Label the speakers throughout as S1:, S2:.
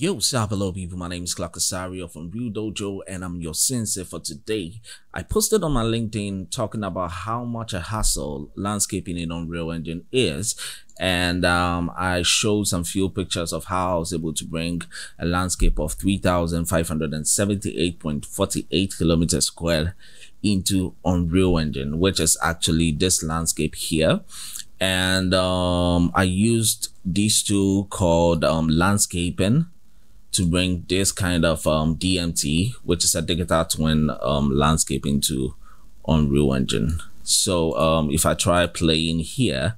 S1: Yo, what's hello people, my name is Clark Asario from Unreal Dojo and I'm your sensei for today. I posted on my LinkedIn talking about how much a hassle landscaping in Unreal Engine is and um, I showed some few pictures of how I was able to bring a landscape of 3,578.48 kilometers square into Unreal Engine, which is actually this landscape here. And um, I used these two called um, landscaping to bring this kind of um, DMT, which is a digital twin um, landscape into Unreal Engine. So um, if I try playing here,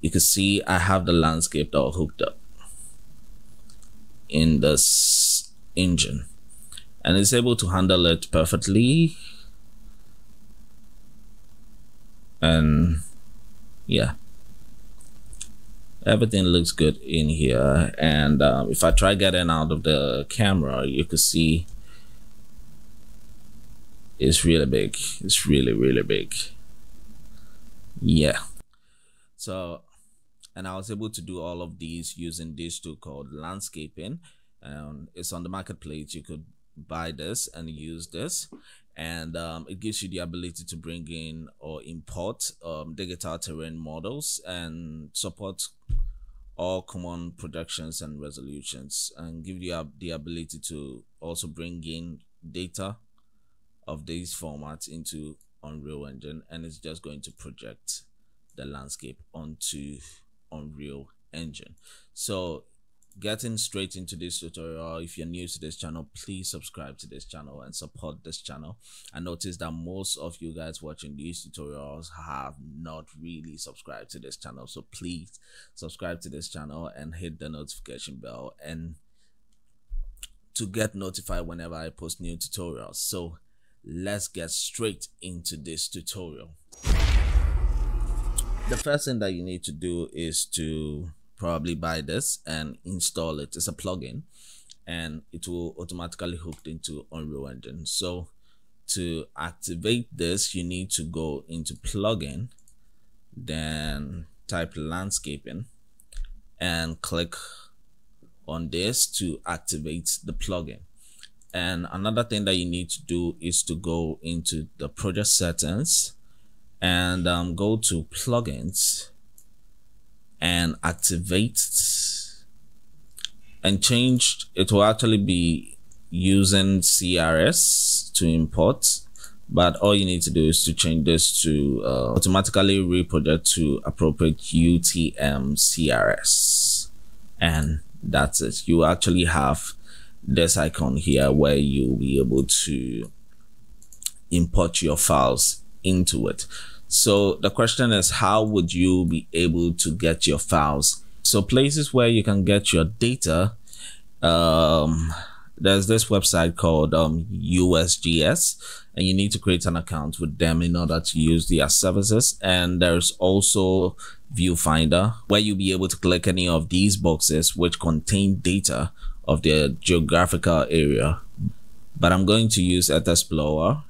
S1: you can see I have the landscape all hooked up in this engine. And it's able to handle it perfectly. And yeah everything looks good in here. And um, if I try getting out of the camera you can see it's really big. It's really really big. Yeah. So and I was able to do all of these using this tool called landscaping. Um, it's on the marketplace. You could buy this and use this and um, it gives you the ability to bring in or import um, digital terrain models and support all common projections and resolutions and give you the ability to also bring in data of these formats into Unreal Engine and it's just going to project the landscape onto Unreal Engine. So getting straight into this tutorial if you're new to this channel please subscribe to this channel and support this channel. I noticed that most of you guys watching these tutorials have not really subscribed to this channel. So please subscribe to this channel and hit the notification bell and to get notified whenever i post new tutorials. So let's get straight into this tutorial. The first thing that you need to do is to probably buy this and install it. It's a plugin and it will automatically hooked into Unreal Engine. So to activate this, you need to go into plugin, then type landscaping and click on this to activate the plugin. And another thing that you need to do is to go into the project settings and um, go to plugins and activate and changed it will actually be using CRS to import but all you need to do is to change this to uh, automatically reproject to appropriate UTM CRS and that's it. You actually have this icon here where you'll be able to import your files into it so the question is, how would you be able to get your files? So places where you can get your data, um, there's this website called um, USGS, and you need to create an account with them in order to use their services. And there's also Viewfinder, where you'll be able to click any of these boxes which contain data of the geographical area. But I'm going to use Earth Explorer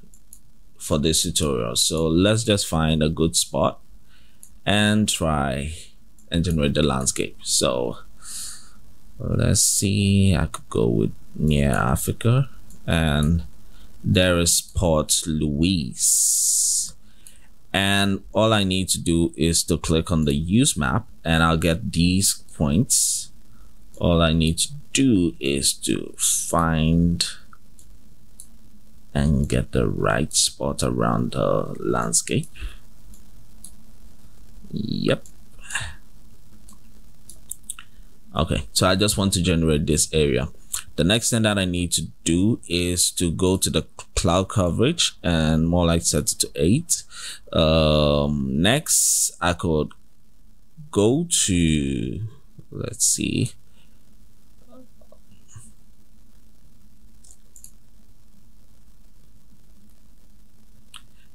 S1: for this tutorial. So let's just find a good spot and try and generate the landscape. So let's see, I could go with near Africa and there is Port Louis. And all I need to do is to click on the use map and I'll get these points. All I need to do is to find and get the right spot around the landscape. Yep. Okay, so I just want to generate this area. The next thing that I need to do is to go to the cloud coverage and more like set to 8. Um, next, I could go to, let's see,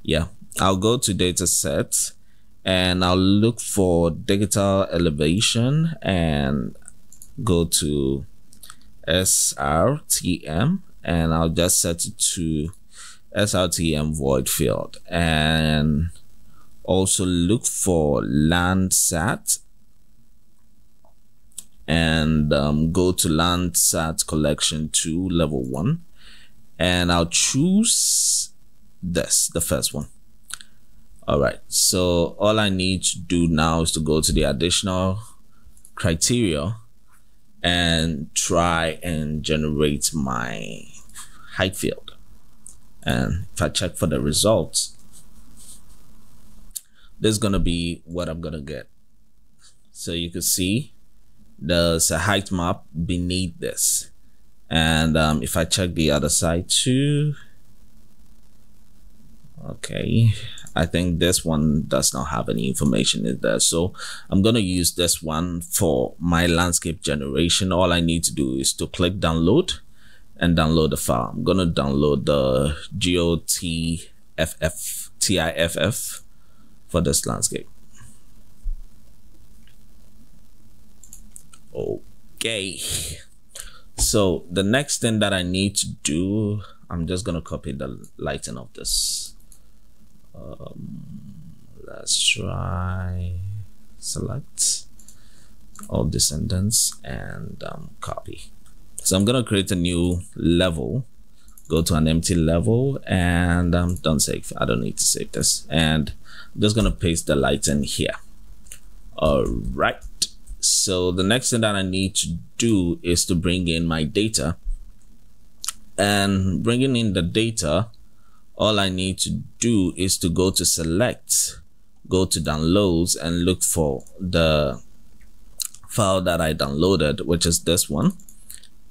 S1: yeah. I'll go to data set and i'll look for digital elevation and go to srtm and i'll just set it to srtm void filled. And also look for landsat and um, go to Landsat Collection 2 Level 1 and I'll choose this, the first one. All right, so all I need to do now is to go to the additional criteria and try and generate my height field. And if I check for the results, this is going to be what I'm going to get. So you can see there's a height map beneath this. And um, if I check the other side too, okay, I think this one does not have any information in there. So I'm going to use this one for my landscape generation. All I need to do is to click download and download the file. I'm going to download the GeoTIFF, TIFF for this landscape. Okay. So the next thing that I need to do, I'm just going to copy the lighting of this. Um, let's try select all descendants and um, copy. So I'm going to create a new level go to an empty level and um, don't save. I don't need to save this. And I'm just going to paste the lights in here. All right. So the next thing that I need to do is to bring in my data and bringing in the data, all I need to do is to go to select, go to downloads and look for the file that I downloaded, which is this one.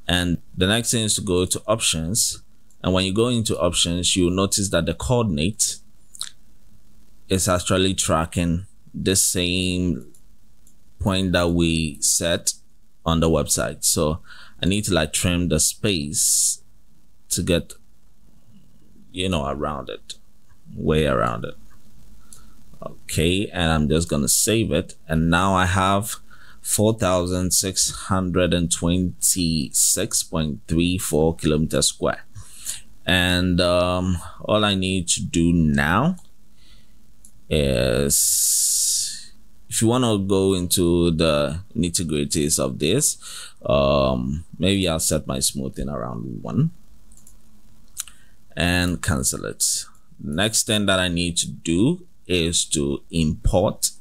S1: And the next thing is to go to options and when you go into options, you'll notice that the coordinate is actually tracking the same point that we set on the website. So I need to like trim the space to get, you know, around it, way around it. Okay. And I'm just to save it. And now I have 4,626.34 kilometers square and um, all I need to do now is if you want to go into the nitty gritties of this um, maybe I'll set my smoothing around one and cancel it. Next thing that I need to do is to import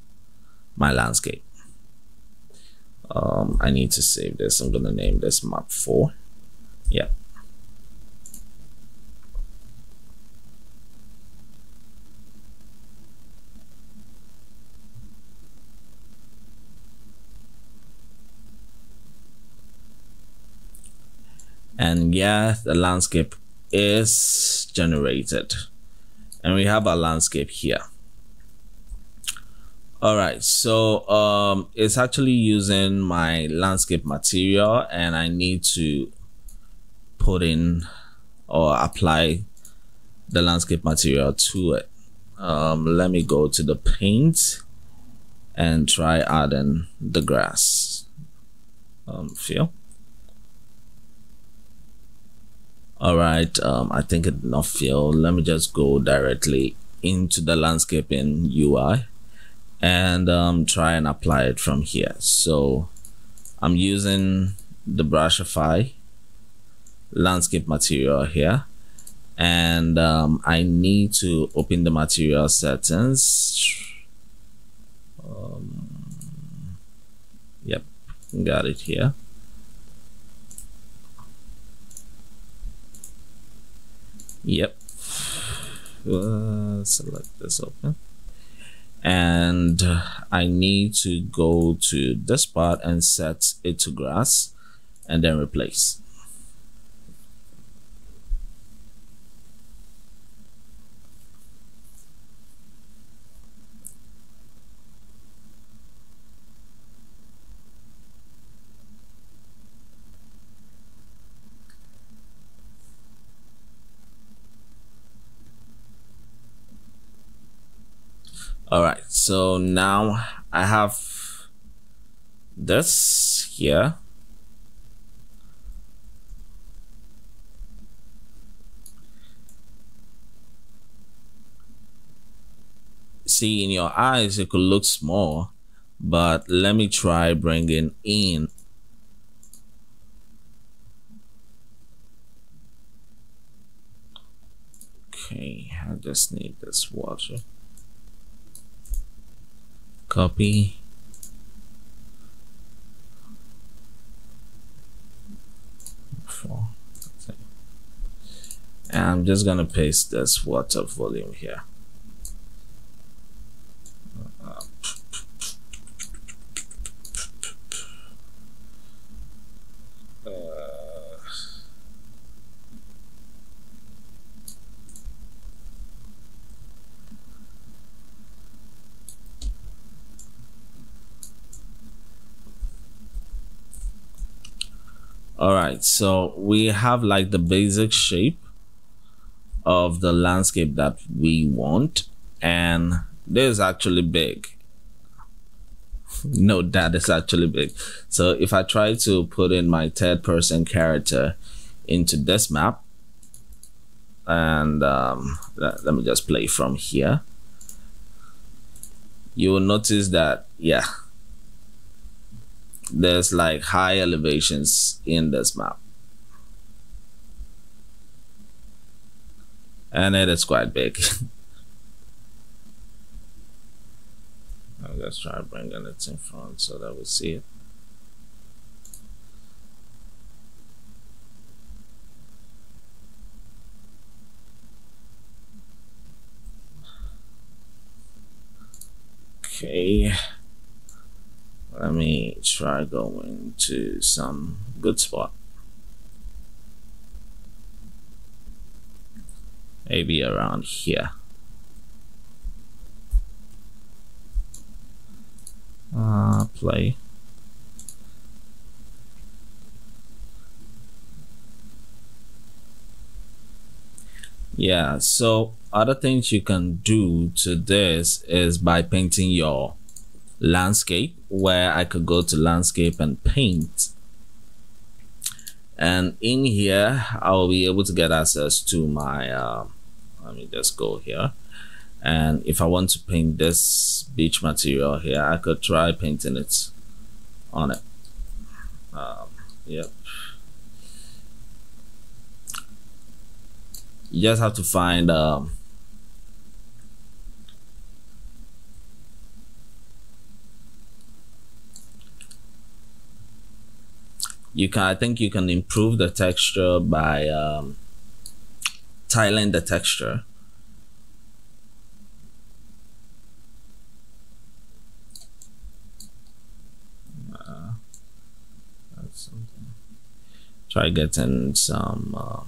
S1: my landscape. Um, I need to save this. I'm gonna name this map 4 yeah. And yeah the landscape is generated. And we have our landscape here. All right so um it's actually using my landscape material and i need to put in or apply the landscape material to it. Um let me go to the paint and try adding the grass um feel all right um, i think enough feel let me just go directly into the landscaping ui and um, try and apply it from here. So i'm using the brushify landscape material here and um, i need to open the material settings. Um, yep got it here Yep. Uh, select this open. And I need to go to this part and set it to grass and then replace. all right so now I have this here. See in your eyes it could look small but let me try bringing in. Okay I just need this water. Copy. Four. And I'm just gonna paste this water volume here. All right so we have like the basic shape of the landscape that we want and this is actually big. No that is actually big. So if i try to put in my third person character into this map and um, let, let me just play from here. You will notice that yeah there's like high elevations in this map. And it is quite big. Let's try bringing it in front so that we see it. Okay me try going to some good spot. Maybe around here. Uh, play. Yeah so other things you can do to this is by painting your landscape where I could go to landscape and paint. And in here, I will be able to get access to my, uh, let me just go here. And if I want to paint this beach material here, I could try painting it on it. Um, yep. You just have to find um, you can i think you can improve the texture by um, tiling the texture. Uh, that's something. Try getting some uh,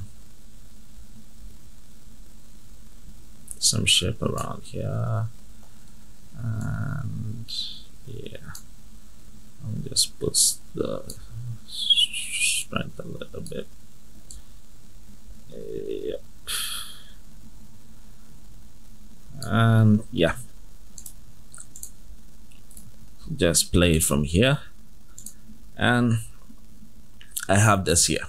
S1: some shape around here. And yeah. I'll just put the strength a little bit. Yep. And yeah. Just play it from here. And I have this here.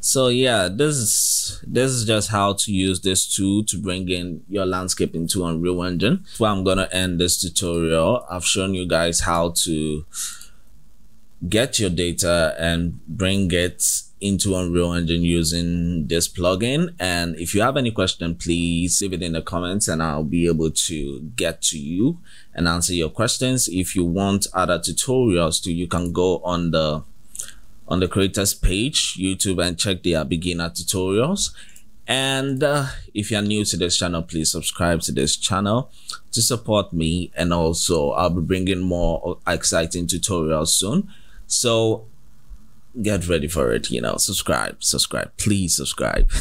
S1: so yeah this is this is just how to use this tool to bring in your landscape into unreal engine so i'm gonna end this tutorial i've shown you guys how to get your data and bring it into unreal engine using this plugin. And if you have any question please leave it in the comments and i'll be able to get to you and answer your questions. If you want other tutorials too you can go on the on the creators page youtube and check their beginner tutorials. And uh, if you're new to this channel please subscribe to this channel to support me. And also i'll be bringing more exciting tutorials soon. So get ready for it you know. Subscribe subscribe. Please subscribe.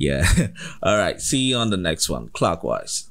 S1: Yeah. All right. See you on the next one. Clockwise